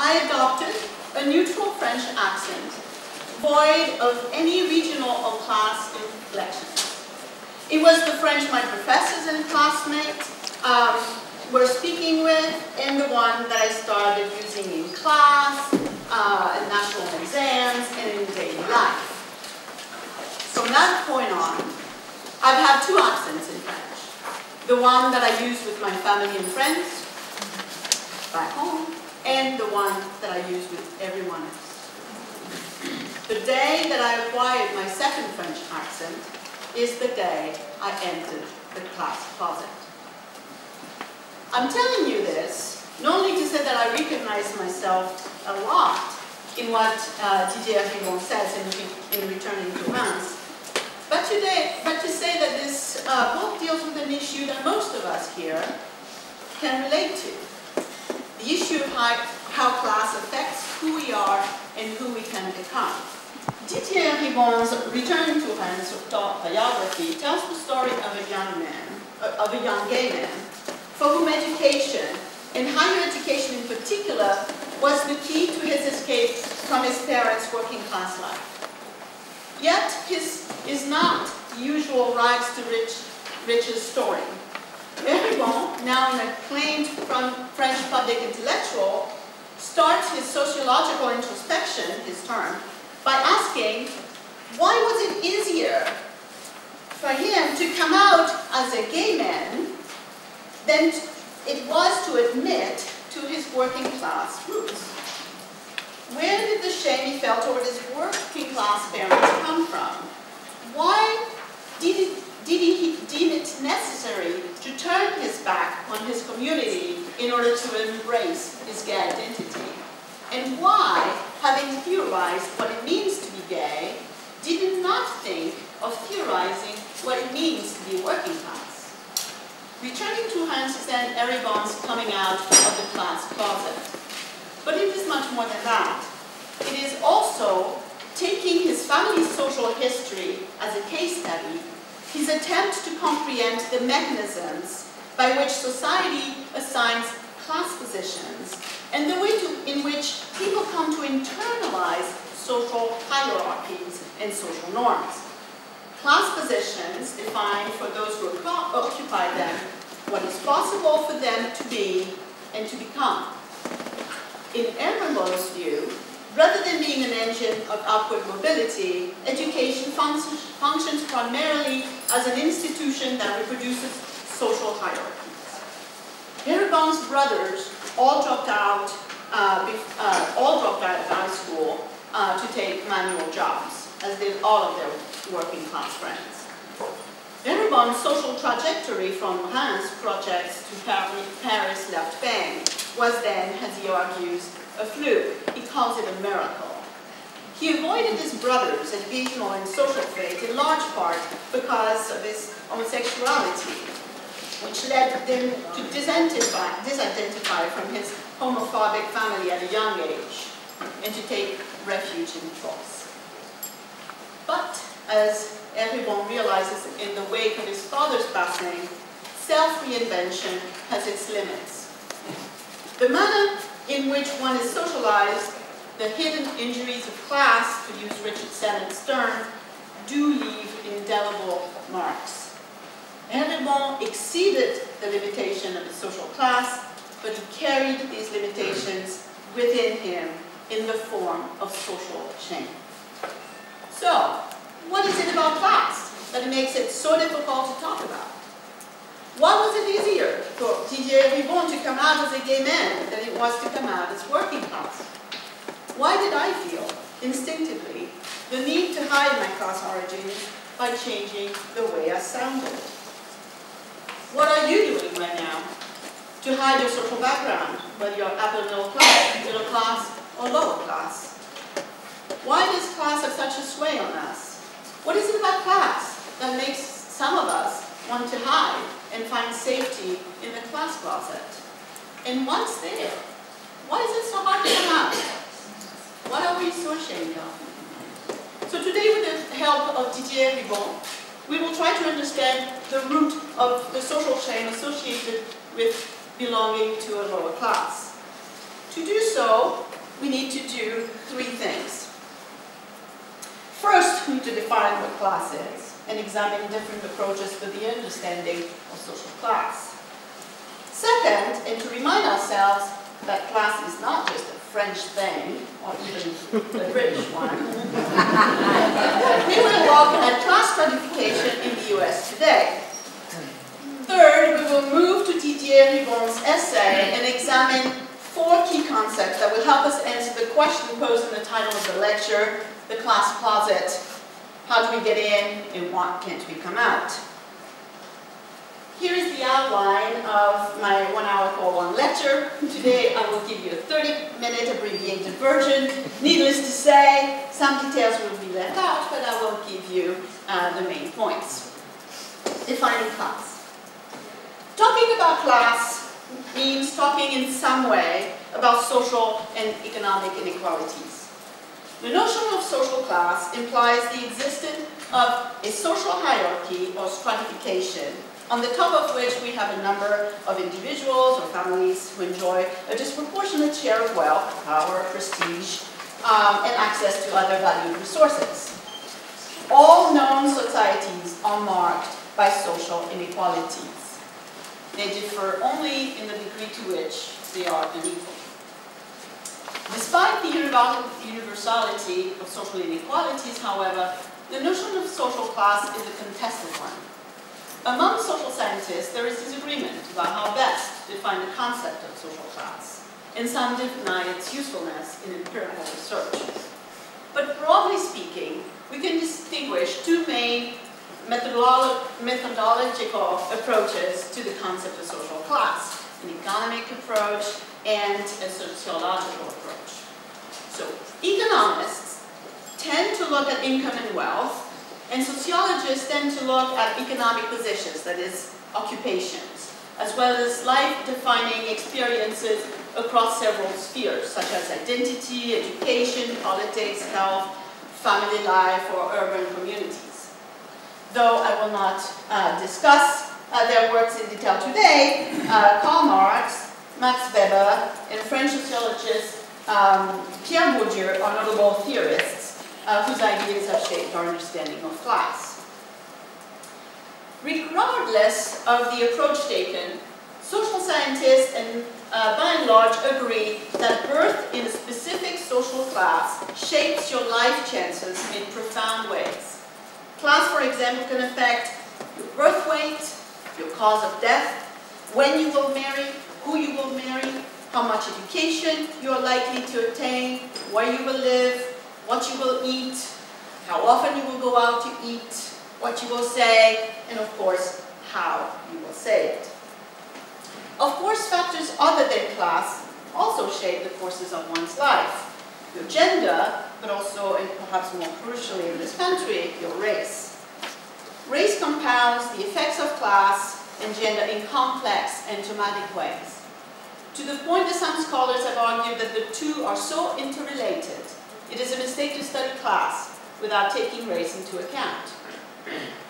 I adopted a neutral French accent, void of any regional or class inflections. It was the French my professors and classmates um, were speaking with, and the one that I started using in class, uh, in national exams, and in daily life. From that point on, I've had two accents in French. The one that I use with my family and friends back home, and the one that I use with everyone else. The day that I acquired my second French accent is the day I entered the class closet. I'm telling you this, not only to say that I recognize myself a lot in what uh, Didier Eribon says in, in Returning to Reims, but, today, but to say that this uh, book deals with an issue that most of us here can relate to. The issue of how, how class affects who we are and who we can become. Didier Eribon's Return to Reims biography tells the story of a young man, uh, of a young gay man, for whom education, and higher education in particular, was the key to his escape from his parents' working class life. Yet his is not the usual rags to rich, riches story. Eribon, now an acclaimed French public intellectual, starts his sociological introspection, his term, by asking, why was it easier for him to come out as a gay man than it was to admit to his working class roots? Where did the shame he felt toward his working class parents come from? Why did, did he deem it necessary to turn his back on his community in order to embrace his gay identity? And why, having theorized what it means to be gay, did he not think of theorizing what it means to be working class? Returning to Reims and Eribon's coming out of the class closet. But it is much more than that. It is also taking his family's social history as a case study, his attempt to comprehend the mechanisms by which society assigns class positions and the way to, in which people come to internalize social hierarchies and social norms. Class positions define for those who occupy them what is possible for them to be and to become. In Eribon's view, Rather than being an engine of upward mobility, education functions primarily as an institution that reproduces social hierarchies. Eribon's brothers all dropped out, uh, uh, all dropped out of high school uh, to take manual jobs, as did all of their working class friends. Eribon's social trajectory from Reims projects to Paris left bank was then, as he argues, a fluke. He calls it a miracle. He avoided his brother's educational and social fate in large part because of his homosexuality, which led them to disidentify, disidentify from his homophobic family at a young age and to take refuge in France. But, as Eribon realizes in the wake of his father's passing, self-reinvention has its limits. The manner in which one is socialized, the hidden injuries of class, to use Richard Sennett's term, do leave indelible marks. Eribon exceeded the limitation of the social class, but he carried these limitations within him in the form of social shame. What is it about class that makes it so difficult to talk about? Why was it easier for Didier Eribon to come out as a gay man than it was to come out as working class? Why did I feel, instinctively, the need to hide my class origins by changing the way I sounded? What are you doing right now to hide your social background, whether you're upper middle class, middle class, or lower class? Why does class have such a sway on us? What is it about class that makes some of us want to hide and find safety in the class closet. And once there, why is it so hard to come out? What are we so ashamed of? So today with the help of Didier Eribon, we will try to understand the root of the social shame associated with belonging to a lower class. To do so, we need to do three things. First, we need to define what class is and examine different approaches to the understanding of social class. Second, and to remind ourselves that class is not just a French thing, or even a British one, we will look at class stratification in the US today. Third, we will move to Didier Eribon's essay and examine four key concepts that will help us answer the question posed in the title of the lecture, the class closet. How do we get in and why can't we come out? Here is the outline of my one hour Core I lecture. Today I will give you a 30 minute abbreviated version. Needless to say, some details will be left out, but I will give you uh, the main points. Defining class. Talking about class means talking in some way about social and economic inequalities. The notion of social class implies the existence of a social hierarchy or stratification on the top of which we have a number of individuals or families who enjoy a disproportionate share of wealth, power, prestige, um, and access to other valued resources. All known societies are marked by social inequalities. They differ only in the degree to which they are unequal. Despite the universality of social inequalities, however, the notion of social class is a contested one. Among social scientists, there is disagreement about how best to define the concept of social class, and some deny its usefulness in empirical research. But broadly speaking, we can distinguish two main methodolo methodological approaches to the concept of social class, an economic approach and a sociological approach. So economists tend to look at income and wealth and sociologists tend to look at economic positions, that is, occupations, as well as life-defining experiences across several spheres, such as identity, education, politics, health, family life, or urban communities. Though I will not uh, discuss uh, their works in detail today, uh, Karl Marx, Max Weber, and French sociologist um, Pierre Bourdieu are notable theorists uh, whose ideas have shaped our understanding of class. Regardless of the approach taken, social scientists and uh, by and large agree that birth in a specific social class shapes your life chances in profound ways. Class, for example, can affect your birth weight, your cause of death, when you will marry, who you will marry, how much education you are likely to attain, where you will live, what you will eat, how often you will go out to eat, what you will say, and of course, how you will say it. Of course, factors other than class also shape the courses of one's life. Your gender, but also, and perhaps more crucially in this country, your race. Race compounds the effects of class and gender in complex and dramatic ways. To the point that some scholars have argued that the two are so interrelated it is a mistake to study class without taking race into account.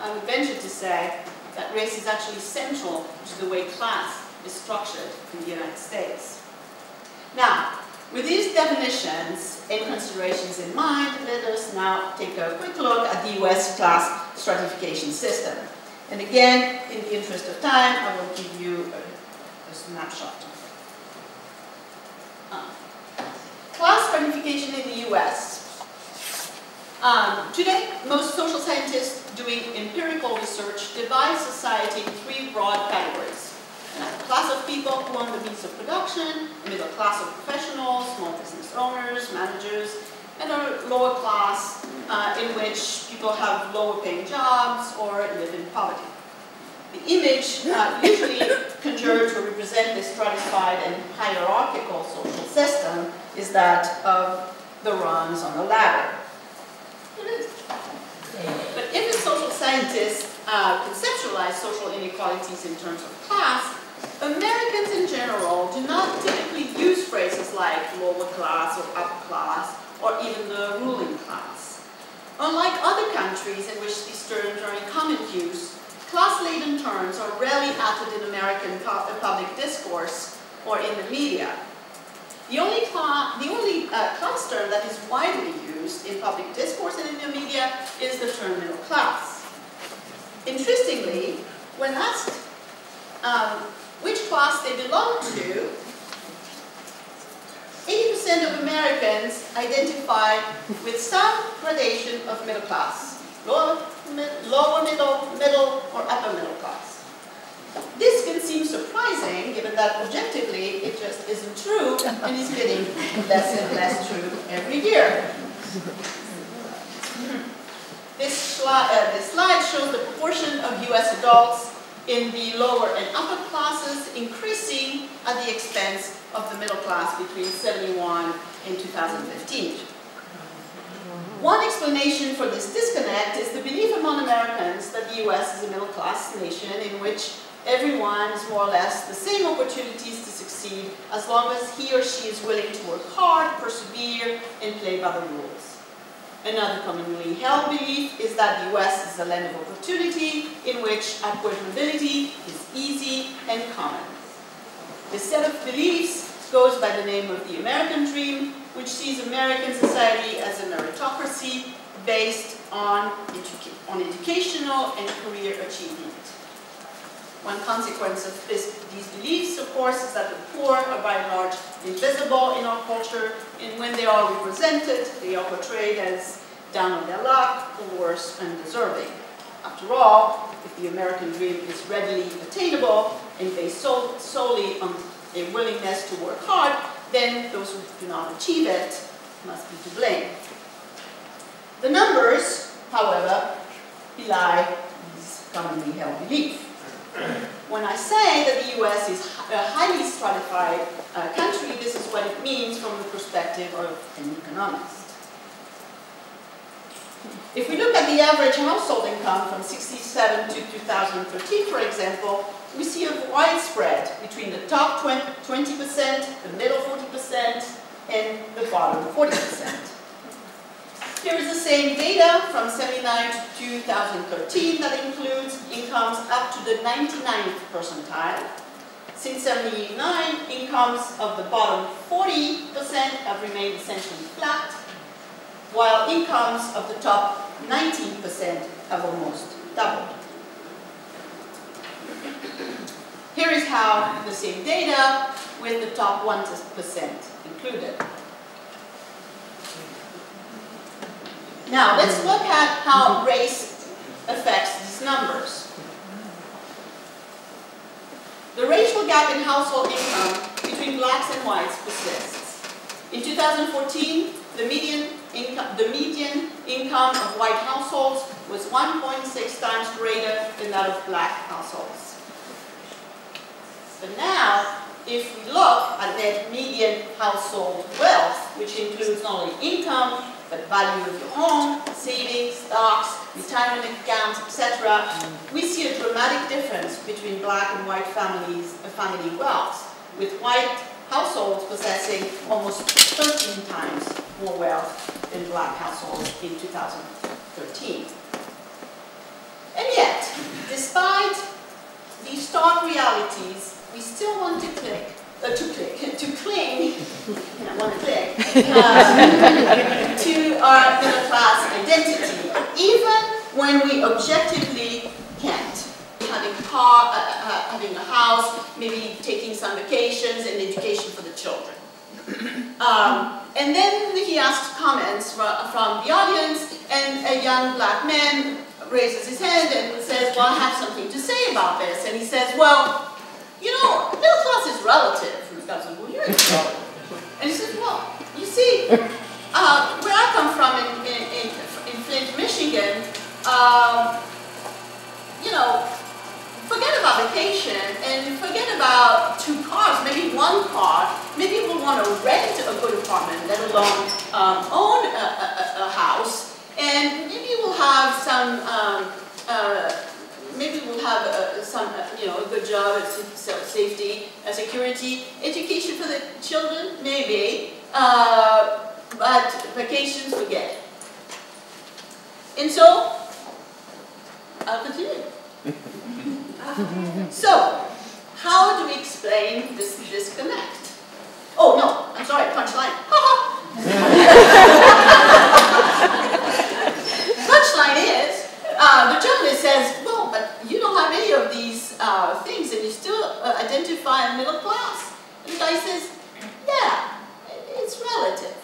I would venture to say that race is actually central to the way class is structured in the United States. Now, with these definitions and considerations in mind, let us now take a quick look at the US class stratification system. And again, in the interest of time, I will give you a, a snapshot. Class stratification in the US. Um, today, most social scientists doing empirical research divide society in three broad categories. A class of people who own the means of production, a middle class of professionals, small business owners, managers, and a lower class uh, in which people have lower paying jobs or live in poverty. The image uh, usually conjured to represent this stratified and hierarchical social system is that of the rungs on the ladder. But if a social scientist uh, conceptualize social inequalities in terms of class, Americans in general do not typically use phrases like lower class or upper class or even the ruling class. Unlike other countries in which these terms are in common use, class-laden terms are rarely uttered in American public discourse or in the media. The only, the only uh, class term that is widely used in public discourse and in the media is the term middle class. Interestingly, when asked um, which class they belong to, 80% of Americans identify with some gradation of middle class, lower, lower middle, middle, or upper middle class. This can seem surprising, given that objectively it just isn't true and is getting less and less true every year. This, uh, this slide shows the proportion of US adults in the lower and upper classes increasing at the expense of the middle class between 71 and 2015. One explanation for this disconnect is the belief among Americans that the US is a middle class nation in which everyone has more or less the same opportunities to succeed as long as he or she is willing to work hard, persevere, and play by the rules. Another commonly held belief is that the US is a land of opportunity in which upward mobility is easy and common. This set of beliefs goes by the name of the American Dream, which sees American society as a meritocracy based on, educa on educational and career achievement. One consequence of this, these beliefs, of course, is that the poor are by and large invisible in our culture, and when they are represented, they are portrayed as down on their luck or worse, undeserving. After all, if the American dream is readily attainable and based so, solely on a willingness to work hard, then those who do not achieve it must be to blame. The numbers, however, belie these commonly held beliefs. When I say that the US is a highly stratified uh, country, this is what it means from the perspective of an economist. If we look at the average household income from 67 to 2013, for example, we see a wide spread between the top 20%, the middle 40%, and the bottom 40%. Here is the same data from 79 to 2013 that includes incomes up to the 99th percentile. Since 79, incomes of the bottom 40% have remained essentially flat, while incomes of the top 19% have almost doubled. Here is how the same data with the top 1% included. Now, let's look at how race affects these numbers. The racial gap in household income between blacks and whites persists. In 2014, the median, income, the median income of white households was 1.6 times greater than that of black households. But now, if we look at net median household wealth, which includes not only income, but value of your home, savings, stocks, retirement accounts, etc., we see a dramatic difference between black and white families, uh, family wealth, with white households possessing almost 13 times more wealth than black households in 2013. And yet, despite these stark realities, we still want to click uh, to to cling, I want to uh, to our middle class identity, even when we objectively can't. Having a car, uh, uh, having a house, maybe taking some vacations and education for the children. Um, and then he asked comments from the audience, and a young black man raises his hand and says, well, I have something to say about this. And he says, well, you know, middle class is relative. And like, well, you're relative. And he says, well, you see, uh, where I come from in, in, in, in Flint, Michigan, um, you know, forget about vacation and forget about two cars, maybe one car. Maybe we'll want to rent a good apartment, let alone um, own a, a, a, house. And maybe we'll have some um, uh, maybe we'll have uh, some, uh, you know, a good job at safety, uh, security, education for the children, maybe, uh, but vacations, forget. And so, I'll continue. so, how do we explain this disconnect? Oh no, I'm sorry, punchline. Punchline is, uh, the journalist says, well, but you don't have any of these uh, things and you still uh, identify a middle class. And the guy says, yeah, it's relative.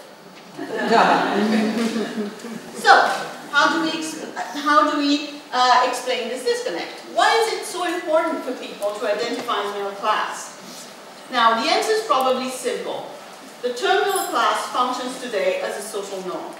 so, how do we, how do we uh, explain this disconnect? Why is it so important for people to identify as middle class? Now, the answer is probably simple. The term middle class functions today as a social norm.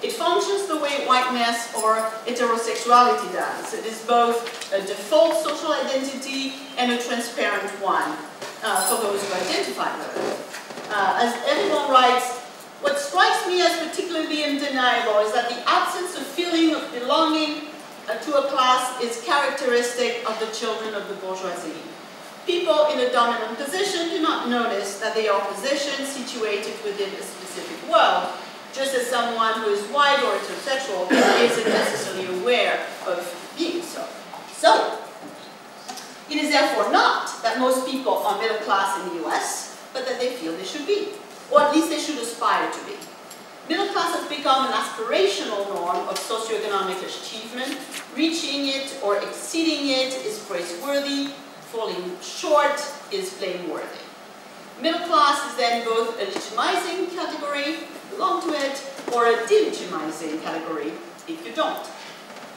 It functions the way whiteness or heterosexuality does. It is both a default social identity and a transparent one uh, for those who identify with it. Uh, as Eribon writes, what strikes me as particularly undeniable is that the absence of feeling of belonging uh, to a class is characteristic of the children of the bourgeoisie. People in a dominant position do not notice that they are positions situated within a specific world, just as someone who is white or heterosexual isn't necessarily aware of being so. So, it is therefore not that most people are middle class in the US, but that they feel they should be, or at least they should aspire to be. Middle class has become an aspirational norm of socioeconomic achievement. Reaching it or exceeding it is praiseworthy, falling short is blameworthy. Middle class is then both a legitimizing category, belong to it, or a delegitimizing category if you don't.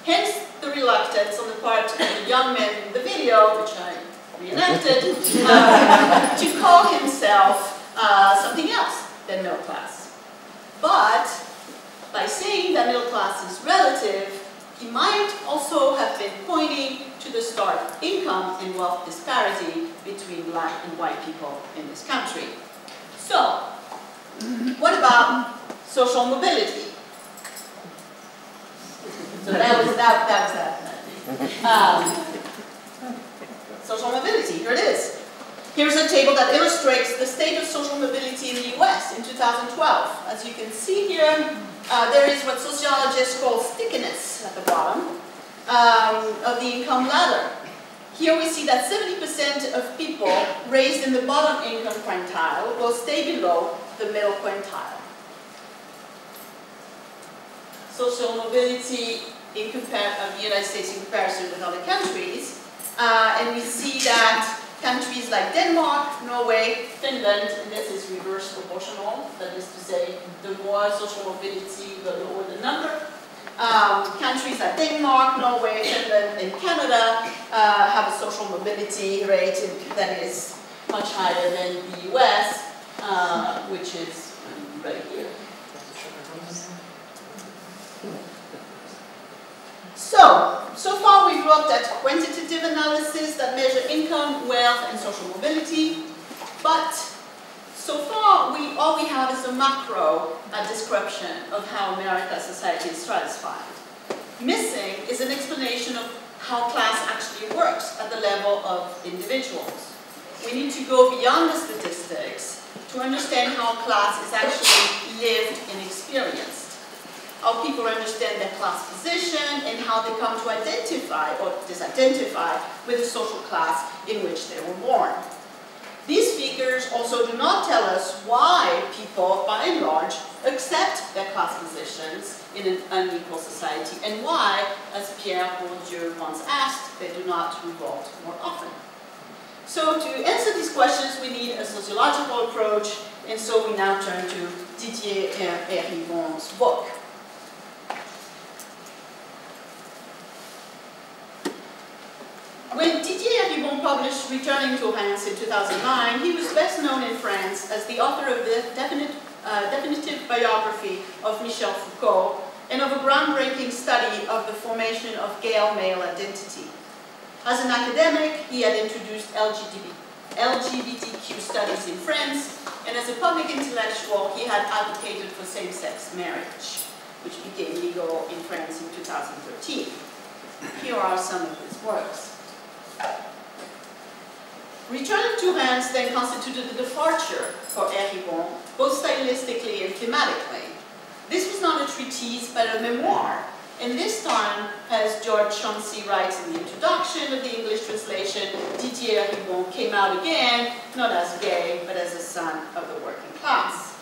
Hence the reluctance on the part of the young man in the video, which I reenacted, uh, to call himself uh, something else than middle class. But by saying that middle class is relative, he might also have been pointing to the stark income and wealth disparity between black and white people in this country. So, what about social mobility? So that was that, that was that. Um, social mobility, here it is. Here's a table that illustrates the state of social mobility in the US in 2012. As you can see here, uh, there is what sociologists call stickiness at the bottom um, of the income ladder. Here we see that 70% of people raised in the bottom income quintile will stay below the middle quintile. Social mobility in compare, the United States in comparison with other countries. Uh, and we see that countries like Denmark, Norway, Finland, and this is reverse proportional, that is to say, the more social mobility, the lower the number. Um, countries like Denmark, Norway, Finland, and Canada uh, have a social mobility rate that is much higher than the US, uh, which is right here. So, so far we've looked at quantitative analysis that measure income, wealth, and social mobility, but so far we, all we have is a macro uh, description of how America's society is stratified. Missing is an explanation of how class actually works at the level of individuals. We need to go beyond the statistics to understand how class is actually lived and experienced how people understand their class position and how they come to identify or disidentify with the social class in which they were born. These figures also do not tell us why people, by and large, accept their class positions in an unequal society and why, as Pierre Bourdieu once asked, they do not revolt more often. So to answer these questions, we need a sociological approach, and so we now turn to Didier Eribon's book. When Didier Eribon published Returning to Reims in 2009, he was best known in France as the author of the definite, uh, definitive biography of Michel Foucault and of a groundbreaking study of the formation of Gael male identity. As an academic, he had introduced LGBT, LGBTQ studies in France, and as a public intellectual, he had advocated for same-sex marriage, which became legal in France in 2013. Here are some of his works. Returning to Reims then constituted a departure for Eribon, both stylistically and thematically. This was not a treatise, but a memoir, and this time, as George Chauncey writes in the introduction of the English translation, Didier Eribon came out again, not as gay, but as a son of the working class.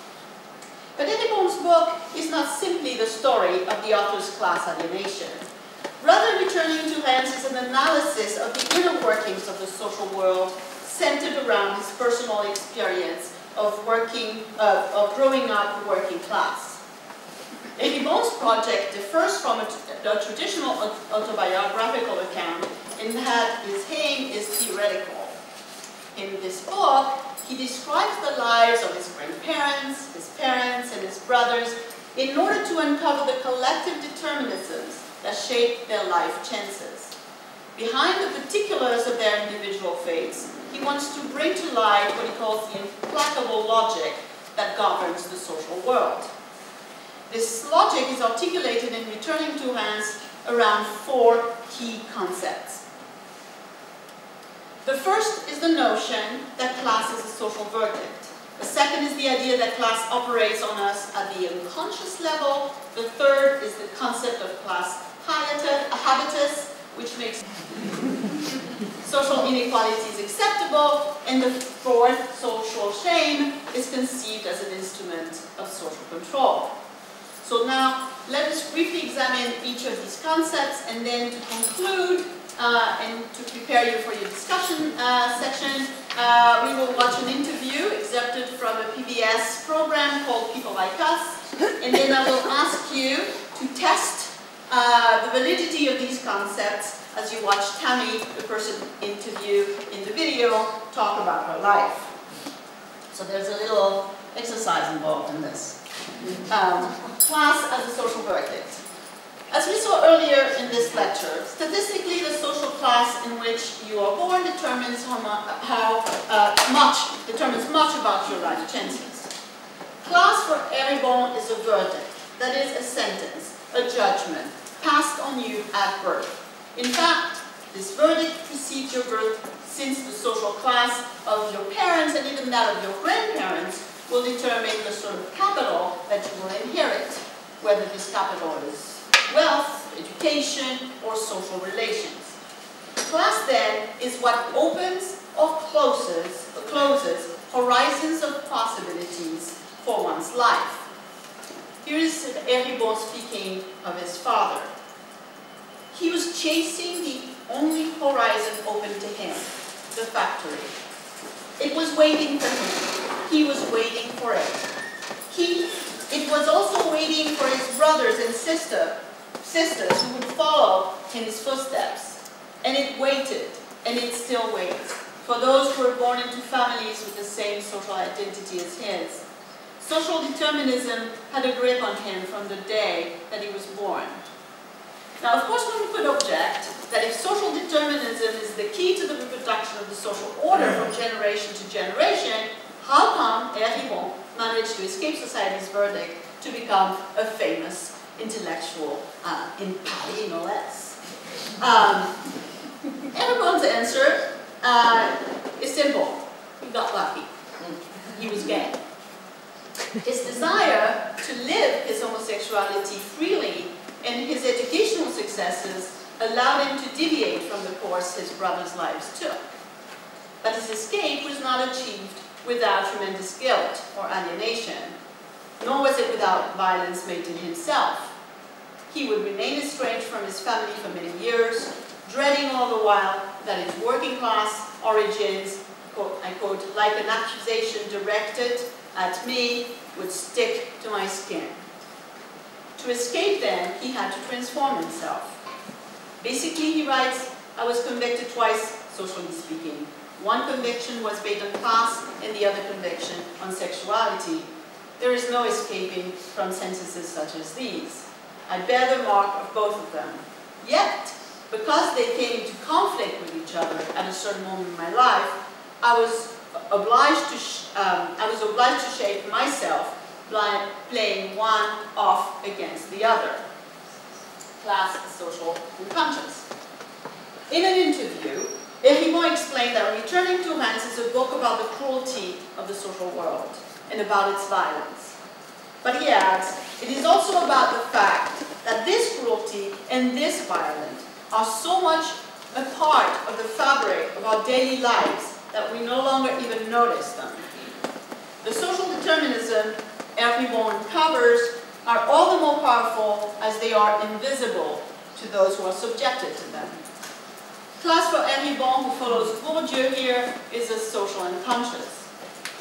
But Eribon's book is not simply the story of the author's class alienation. Rather, Returning to Reims is an analysis of the inner workings of the social world centered around his personal experience of working, of growing up working class. Eribon's project differs from a, a traditional autobiographical account in that his aim is theoretical. In this book, he describes the lives of his grandparents, his parents, and his brothers in order to uncover the collective determinisms that shape their life chances. Behind the particulars of their individual fates, he wants to bring to light what he calls the implacable logic that governs the social world. This logic is articulated in Returning to Reims around four key concepts. The first is the notion that class is a social verdict. The second is the idea that class operates on us at the unconscious level. The third is the concept of class habitus, which makes social inequalities acceptable. And the fourth, social shame, is conceived as an instrument of social control. So now, let us briefly examine each of these concepts, and then to conclude, uh, and to prepare you for your discussion uh, section, uh, we will watch an interview excerpted from a PBS program called People Like Us, and then I will ask you to test uh, the validity of these concepts as you watch Tammy, the person interviewed in the video, talk about her life. So there's a little exercise involved in this. Um, class as a social verdict. As we saw earlier in this lecture, statistically the social class in which you are born determines how, how uh, much, determines much about your life chances. Class for Eribon is a verdict, that is a sentence, a judgment, passed on you at birth. In fact, this verdict precedes your birth since the social class of your parents and even that of your grandparents will determine the sort of capital that you will inherit, whether this capital is wealth, education, or social relations. Class then is what opens or closes, or closes horizons of possibilities for one's life. Here is Eribon speaking of his father. He was chasing the only horizon open to him, the factory. It was waiting for him. He was waiting for it. He, it was also waiting for his brothers and sister, sisters who would follow in his footsteps. And it waited, and it still waits, for those who were born into families with the same social identity as his. Social determinism had a grip on him from the day that he was born. Now, of course, one could object that if social determinism is the key to the reproduction of the social order from generation to generation, how come Eribon managed to escape society's verdict to become a famous intellectual uh, in Paris, no less? Um, Eribon's answer uh, is simple. He got lucky. He was gay. His desire to live his homosexuality freely and his educational successes allowed him to deviate from the course his brothers' lives took. But his escape was not achieved without tremendous guilt or alienation, nor was it without violence made to himself. He would remain estranged from his family for many years, dreading all the while that his working class origins, quote, I quote, like an accusation directed at me would stick to my skin. To escape them, he had to transform himself. Basically, he writes, I was convicted twice, socially speaking. One conviction was based on class, and the other conviction on sexuality. There is no escaping from sentences such as these. I bear the mark of both of them. Yet, because they came into conflict with each other at a certain moment in my life, I was obliged to, um, I was obliged to shape myself playing one off against the other. Class, social, and conscious. In an interview, Eribon explained that Returning to Reims is a book about the cruelty of the social world and about its violence. But he adds, it is also about the fact that this cruelty and this violence are so much a part of the fabric of our daily lives that we no longer even notice them. The social determinism Eribon covers are all the more powerful as they are invisible to those who are subjected to them. Class for Eribon, who follows Bourdieu here, is a social unconscious.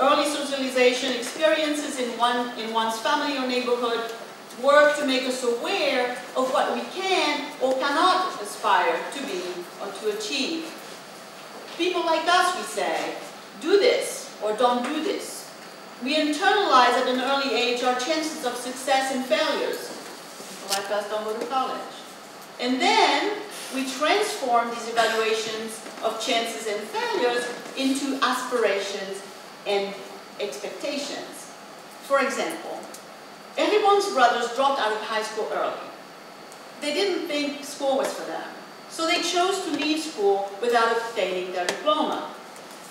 Early socialization experiences in, one, in one's family or neighborhood work to make us aware of what we can or cannot aspire to be or to achieve. People like us, we say, do this or don't do this. We internalize at an early age our chances of success and failures. People like us don't go to college. And then we transform these evaluations of chances and failures into aspirations and expectations. For example, Eribon's brothers dropped out of high school early. They didn't think school was for them, so they chose to leave school without obtaining their diploma.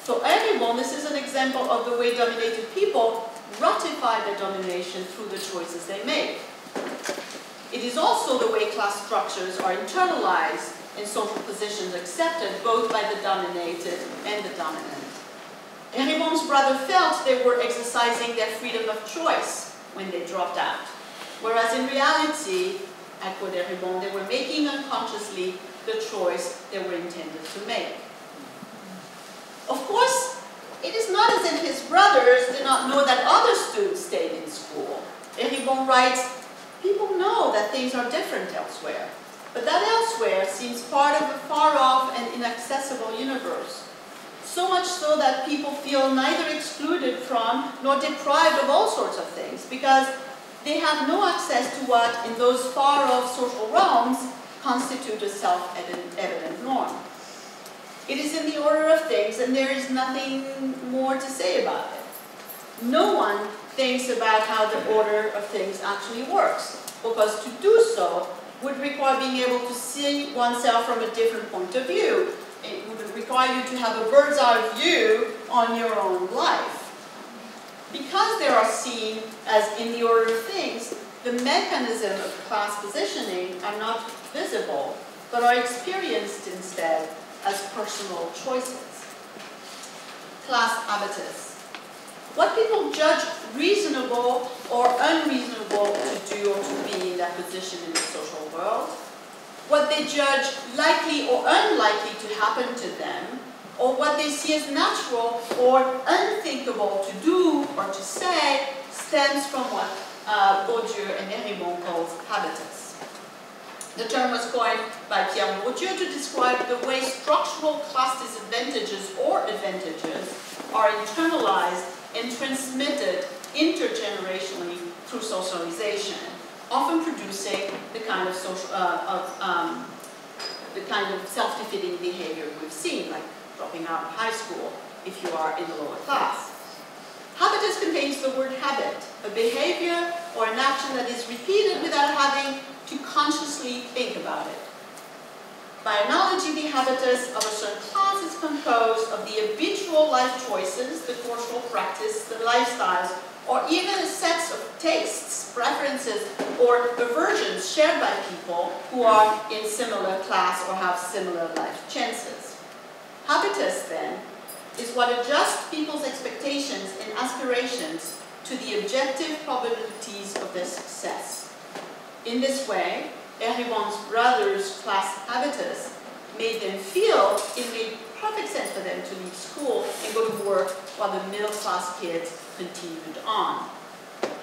For Eribon, this is an example of the way dominated people ratify their domination through the choices they make. It is also the way class structures are internalized and social positions accepted both by the dominated and the dominant. Eribon's brother felt they were exercising their freedom of choice when they dropped out, whereas in reality, I at Eribon, they were making unconsciously the choice they were intended to make. Of course, it is not as if his brothers did not know that other students stayed in school. Eribon writes, people know that things are different elsewhere, but that elsewhere seems part of a far-off and inaccessible universe. So much so that people feel neither excluded from nor deprived of all sorts of things because they have no access to what in those far-off social realms constitute a self-evident norm. It is in the order of things and there is nothing more to say about it. No one thinks about how the order of things actually works because to do so would require being able to see oneself from a different point of view. It would require you to have a bird's eye view on your own life. Because they are seen as in the order of things, the mechanism of class positioning are not visible, but are experienced instead as personal choices. Class habitus. What people judge reasonable or unreasonable to do or to be in that position in the social world, what they judge likely or unlikely to happen to them, or what they see as natural or unthinkable to do or to say stems from what uh, Bourdieu and Eribon calls habitus. The term was coined by Pierre Bourdieu to describe the way structural class disadvantages or advantages are internalized and transmitted intergenerationally through socialization, often producing the kind of social, uh, of, um, the kind of self-defeating behavior we've seen, like dropping out of high school if you are in the lower class. Habitus contains the word habit, a behavior or an action that is repeated without having to consciously think about it. By analogy, the habitus of a certain class is composed of the habitual life choices, the cultural practice, the lifestyles, or even a set of tastes, preferences, or aversions shared by people who are in similar class or have similar life chances. Habitus, then, is what adjusts people's expectations and aspirations to the objective probabilities of their success. In this way, Eribon's brother's class habitus made them feel it made perfect sense for them to leave school and go to work while the middle class kids continued on.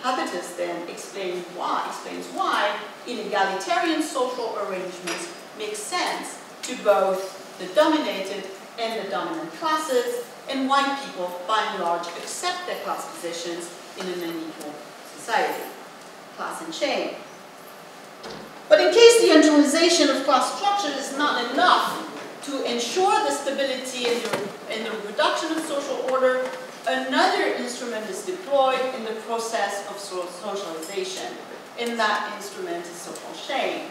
Habitus then explains why, explains why inegalitarian social arrangements make sense to both the dominated and the dominant classes, and why people, by and large, accept their class positions in an unequal society. Class and shame. But in case the internalization of class structure is not enough to ensure the stability and the, and the reduction of social order, another instrument is deployed in the process of socialization. And that instrument is social shame.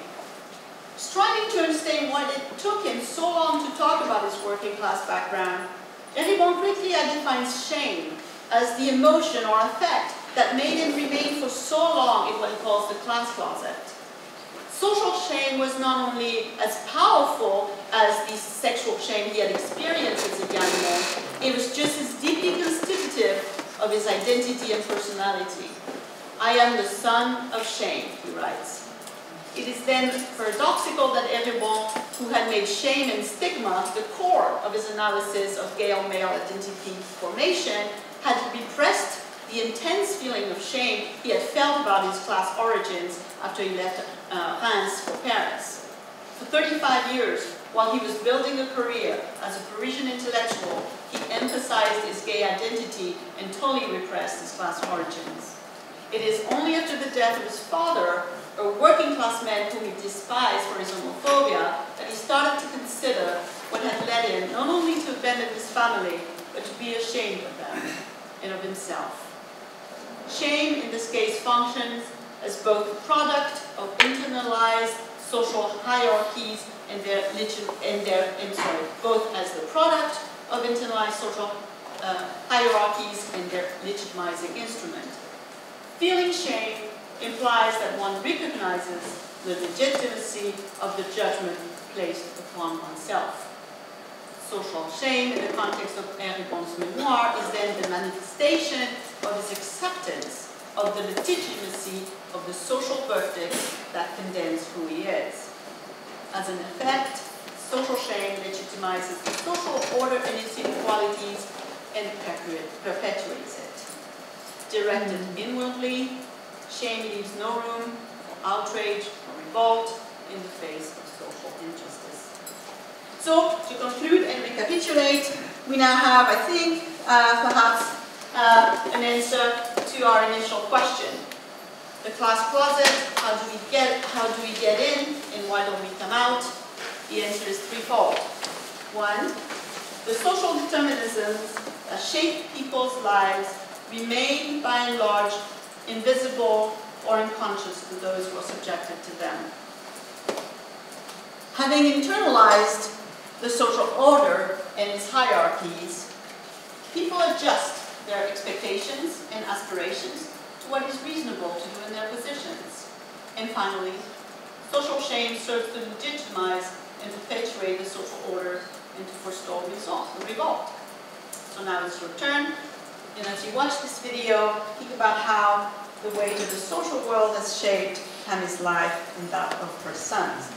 Striving to understand why it took him so long to talk about his working class background, Eribon quickly defines shame as the emotion or effect that made him remain for so long in what he calls the class closet social shame was not only as powerful as the sexual shame he had experienced as a young man, it was just as deeply constitutive of his identity and personality. I am the son of shame, he writes. It is then paradoxical that Eribon, who had made shame and stigma the core of his analysis of Gael male identity formation, had repressed the intense feeling of shame he had felt about his class origins after he left uh, for Paris. For 35 years, while he was building a career as a Parisian intellectual, he emphasized his gay identity and totally repressed his class origins. It is only after the death of his father, a working class man whom he despised for his homophobia, that he started to consider what had led him not only to abandon his family, but to be ashamed of them and of himself. Shame, in this case, functions as both product of internalized social hierarchies and their, and their sorry, both as the product of internalized social uh, hierarchies and their legitimizing instrument. Feeling shame implies that one recognizes the legitimacy of the judgment placed upon oneself. Social shame in the context of Eribon's memoir is then the manifestation of his acceptance of the legitimacy of the social verdict that condemns who he is. As an effect, social shame legitimizes the social order and its inequalities and perpetuates it directed inwardly, shame leaves no room for outrage or revolt in the face of social injustice. So, to conclude and recapitulate, we now have, I think, uh, perhaps uh, an answer to our initial question. The class closet, how do we get, how do we get in and why don't we come out? The answer is threefold. One, the social determinisms that shape people's lives remain by and large invisible or unconscious to those who are subjected to them. Having internalized the social order and its hierarchies, people adjust their expectations and aspirations what is reasonable to do in their positions. And finally, social shame serves to legitimize and perpetuate the social order and to forestall revolt. So now it's your turn. And as you watch this video, think about how the way that the social world has shaped Tammy's life and that of her sons.